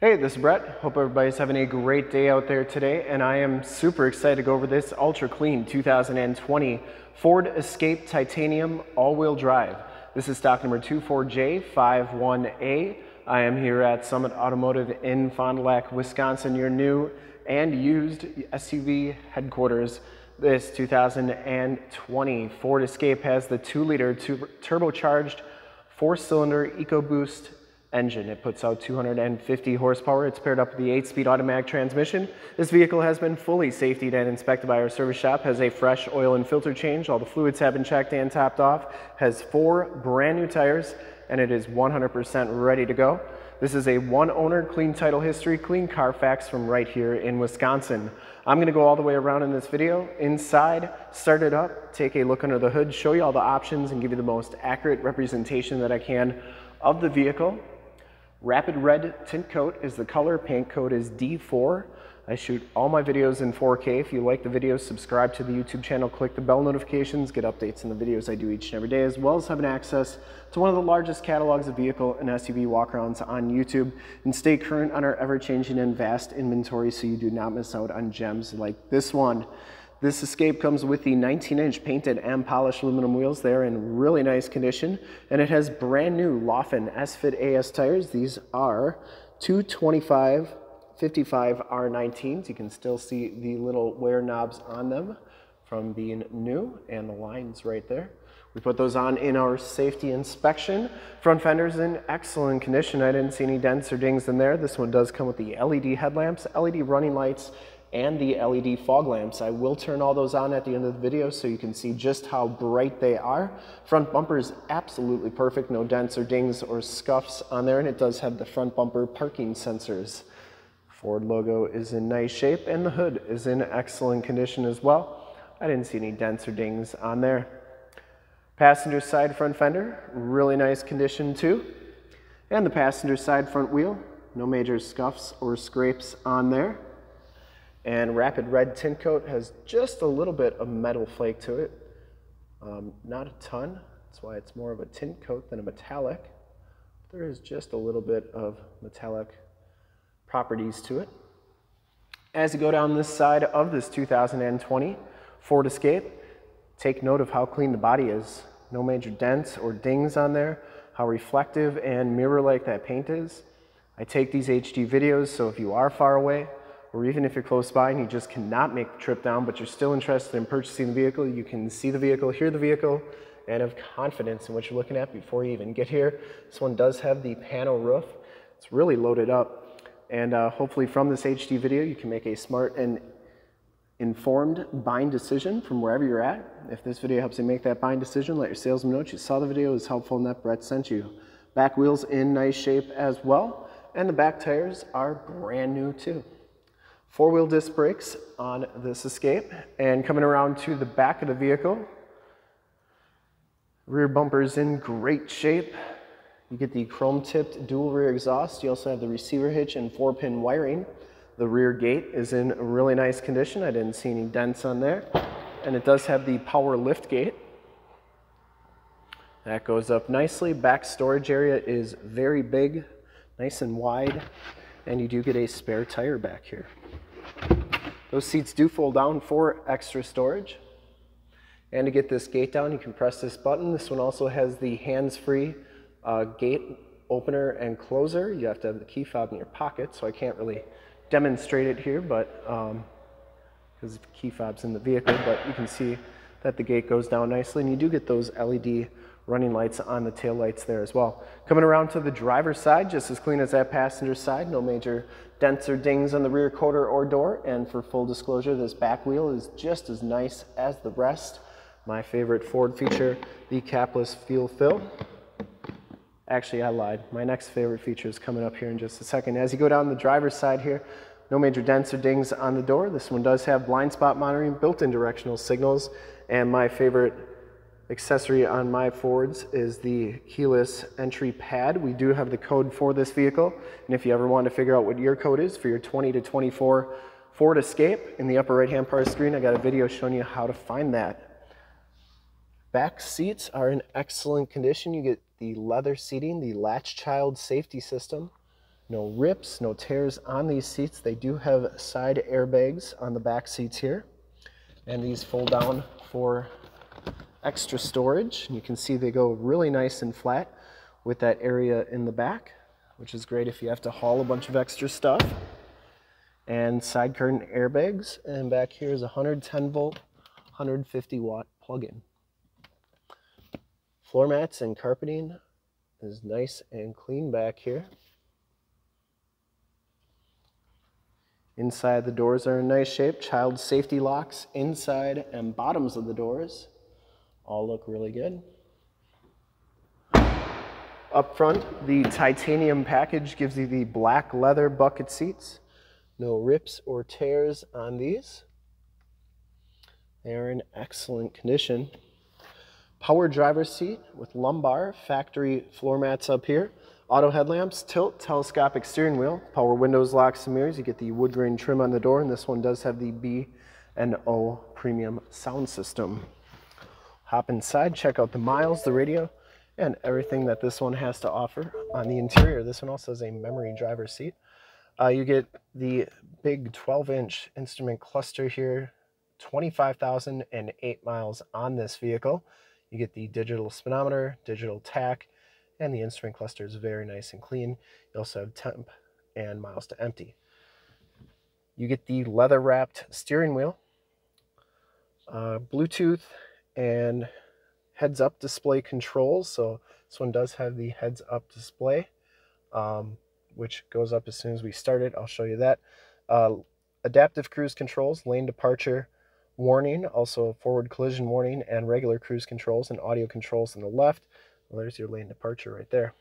Hey, this is Brett. Hope everybody's having a great day out there today, and I am super excited to go over this ultra clean 2020 Ford Escape Titanium all-wheel drive. This is stock number 24J51A. I am here at Summit Automotive in Fond du Lac, Wisconsin, your new and used SUV headquarters. This 2020 Ford Escape has the 2-liter turbocharged 4-cylinder EcoBoost engine. It puts out 250 horsepower. It's paired up with the 8-speed automatic transmission. This vehicle has been fully safetied and inspected by our service shop, has a fresh oil and filter change. All the fluids have been checked and topped off, has four brand new tires, and it is 100% ready to go. This is a one owner, clean title history, clean Carfax from right here in Wisconsin. I'm gonna go all the way around in this video, inside, start it up, take a look under the hood, show you all the options and give you the most accurate representation that I can of the vehicle. Rapid red tint coat is the color, paint code is D4. I shoot all my videos in 4K. If you like the videos, subscribe to the YouTube channel, click the bell notifications, get updates on the videos I do each and every day, as well as having access to one of the largest catalogs of vehicle and SUV walkarounds on YouTube, and stay current on our ever-changing and vast inventory so you do not miss out on gems like this one. This Escape comes with the 19-inch painted and polished aluminum wheels. They're in really nice condition, and it has brand new Laufenn S-Fit AS tires. These are 225 55 R19s. You can still see the little wear knobs on them from being new and the lines right there. We put those on in our safety inspection. Front fender's in excellent condition. I didn't see any dents or dings in there. This one does come with the LED headlamps, LED running lights, and the LED fog lamps. I will turn all those on at the end of the video so you can see just how bright they are. Front bumper is absolutely perfect, no dents or dings or scuffs on there, and it does have the front bumper parking sensors. Ford logo is in nice shape, and the hood is in excellent condition as well. I didn't see any dents or dings on there. Passenger side front fender, really nice condition too. And the passenger side front wheel, no major scuffs or scrapes on there. And Rapid Red Tint Coat has just a little bit of metal flake to it. Um, not a ton, that's why it's more of a tint coat than a metallic. There is just a little bit of metallic properties to it. As you go down this side of this 2020 Ford Escape, take note of how clean the body is. No major dents or dings on there, how reflective and mirror-like that paint is. I take these HD videos, so if you are far away, or even if you're close by and you just cannot make the trip down, but you're still interested in purchasing the vehicle, you can see the vehicle, hear the vehicle, and have confidence in what you're looking at before you even get here. This one does have the pano roof. It's really loaded up. And uh, hopefully from this HD video, you can make a smart and informed buying decision from wherever you're at. If this video helps you make that buying decision, let your salesman know you saw the video, was helpful and that Brett sent you. Back wheels in nice shape as well. And the back tires are brand new too. Four-wheel disc brakes on this Escape. And coming around to the back of the vehicle, rear bumper is in great shape. You get the chrome-tipped dual rear exhaust. You also have the receiver hitch and four-pin wiring. The rear gate is in really nice condition. I didn't see any dents on there. And it does have the power lift gate. That goes up nicely. Back storage area is very big, nice and wide. And you do get a spare tire back here. Those seats do fold down for extra storage. And to get this gate down, you can press this button. This one also has the hands-free uh, gate opener and closer. You have to have the key fob in your pocket, so I can't really demonstrate it here, but because um, the key fob's in the vehicle, but you can see that the gate goes down nicely, and you do get those LED running lights on the tail lights there as well. Coming around to the driver's side, just as clean as that passenger side, no major dents or dings on the rear quarter or door. And for full disclosure, this back wheel is just as nice as the rest. My favorite Ford feature, the capless fuel fill. Actually, I lied. My next favorite feature is coming up here in just a second. As you go down the driver's side here, no major dents or dings on the door. This one does have blind spot monitoring, built-in directional signals, and my favorite accessory on my Fords is the keyless entry pad. We do have the code for this vehicle, and if you ever want to figure out what your code is for your 20 to 24 Ford Escape, in the upper right-hand part of the screen, I got a video showing you how to find that. Back seats are in excellent condition. You get the leather seating, the latch child safety system, No rips, no tears on these seats. They do have side airbags on the back seats here. And these fold down for extra storage. You can see they go really nice and flat with that area in the back, which is great if you have to haul a bunch of extra stuff. And side curtain airbags. And back here is a 110 volt, 150 watt plug-in. Floor mats and carpeting is nice and clean back here. Inside the doors are in nice shape. Child safety locks inside and bottoms of the doors all look really good. Up front, the titanium package gives you the black leather bucket seats. No rips or tears on these. They are in excellent condition. Power driver's seat with lumbar, factory floor mats up here. Auto headlamps, tilt, telescopic steering wheel, power windows, locks, and mirrors. You get the wood grain trim on the door, and this one does have the B and O premium sound system. Hop inside, check out the miles, the radio, and everything that this one has to offer on the interior. This one also has a memory driver seat. Uh, you get the big 12-inch instrument cluster here, 25,008 miles on this vehicle. You get the digital speedometer, digital tach, and the instrument cluster is very nice and clean. You also have temp and miles to empty. You get the leather wrapped steering wheel, uh, Bluetooth, and heads up display controls. So this one does have the heads up display, um, which goes up as soon as we start it. I'll show you that. Uh, adaptive cruise controls, lane departure warning, also forward collision warning, and regular cruise controls and audio controls on the left. Well, there's your lane departure right there.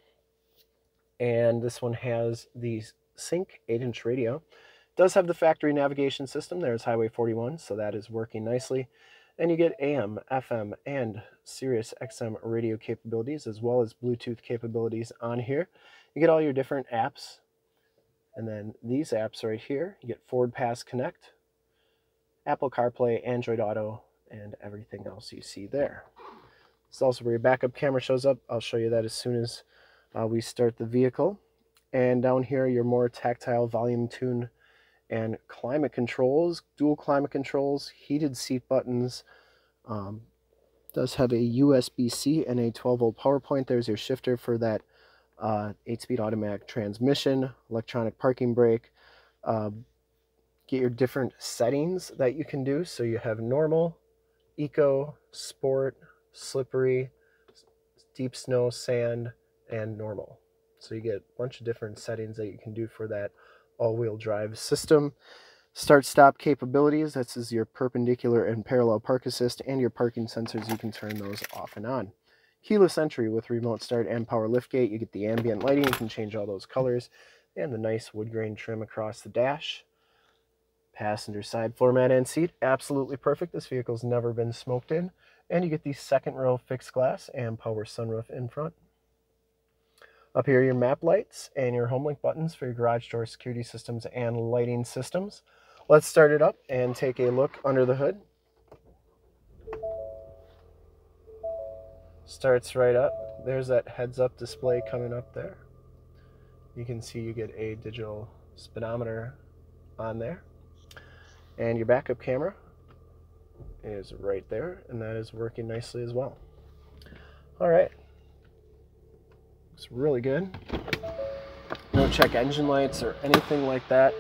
And this one has the Sync 8-inch radio. It does have the factory navigation system. There's Highway 41, so that is working nicely. And you get AM, FM, and Sirius XM radio capabilities, as well as Bluetooth capabilities on here. You get all your different apps. And then these apps right here, you get Ford Pass Connect, Apple CarPlay, Android Auto, and everything else you see there. It's also where your backup camera shows up. I'll show you that as soon as uh, we start the vehicle. And down here, your more tactile volume tune and climate controls, dual climate controls, heated seat buttons. Um, does have a USB-C and a 12-volt power point. There's your shifter for that 8-speed uh, automatic transmission, electronic parking brake. Uh, get your different settings that you can do. So you have normal, eco, sport, slippery, deep snow, sand, and normal. So you get a bunch of different settings that you can do for that all-wheel drive system. Start-stop capabilities, this is your perpendicular and parallel park assist, and your parking sensors, you can turn those off and on. Keyless entry with remote start and power liftgate. You get the ambient lighting, you can change all those colors, and the nice wood grain trim across the dash. Passenger side floor mat and seat, absolutely perfect. This vehicle's never been smoked in. And you get the second row fixed glass and power sunroof in front. Up here, your map lights and your HomeLink buttons for your garage door security systems and lighting systems. Let's start it up and take a look under the hood. Starts right up. There's that heads-up display coming up there. You can see you get a digital speedometer on there. And your backup camera is right there, and that is working nicely as well. All right. Looks really good. No check engine lights or anything like that.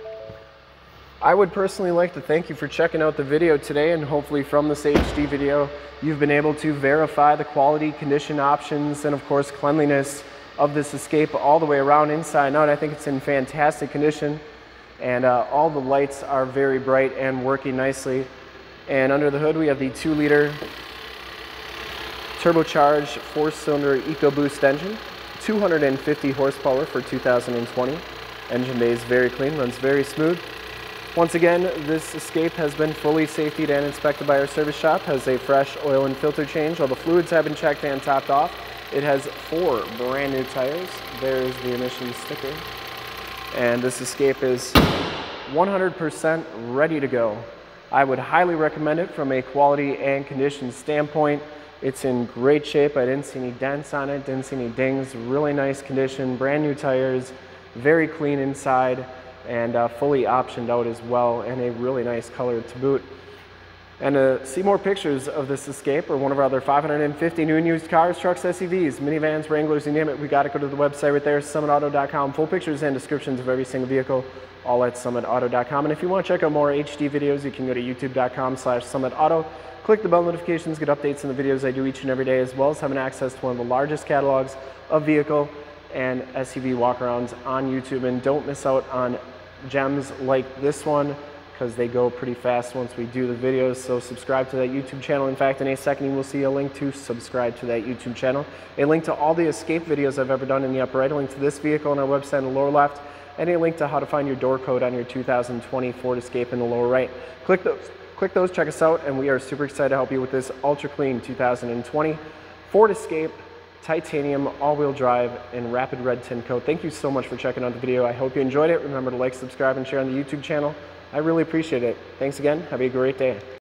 I would personally like to thank you for checking out the video today and hopefully from this HD video you've been able to verify the quality, condition options, and of course cleanliness of this Escape all the way around inside and out. I think it's in fantastic condition and uh, all the lights are very bright and working nicely. And under the hood, we have the two liter turbocharged four cylinder EcoBoost engine, 250 horsepower for 2020. Engine bay is very clean, runs very smooth. Once again, this Escape has been fully safetied and inspected by our service shop, has a fresh oil and filter change. All the fluids have been checked and topped off. It has four brand new tires. There's the emissions sticker. And this Escape is 100% ready to go. I would highly recommend it from a quality and condition standpoint. It's in great shape. I didn't see any dents on it, didn't see any dings. Really nice condition, brand new tires, Very clean inside and uh, fully optioned out as well, and a really nice color to boot. And to see more pictures of this Escape or one of our other 550 new and used cars, trucks, SUVs, minivans, Wranglers, you name it, we got to go to the website right there, summitauto.com. Full pictures and descriptions of every single vehicle, all at summitauto.com. And if you want to check out more HD videos, you can go to youtube.com slash summitauto. Click the bell notifications, get updates on the videos I do each and every day, as well as having access to one of the largest catalogs of vehicle and SUV walkarounds on YouTube. And don't miss out on gems like this one because they go pretty fast once we do the videos. So subscribe to that YouTube channel. In fact, in a second, you will see a link to subscribe to that YouTube channel. A link to all the Escape videos I've ever done in the upper right, a link to this vehicle on our website in the lower left, and a link to how to find your door code on your 2020 Ford Escape in the lower right. Click those, click those, check us out, and we are super excited to help you with this ultra clean 2020 Ford Escape titanium all-wheel drive in rapid red tint coat. Thank you so much for checking out the video. I hope you enjoyed it. Remember to like, subscribe, and share on the YouTube channel. I really appreciate it. Thanks again. Have a great day.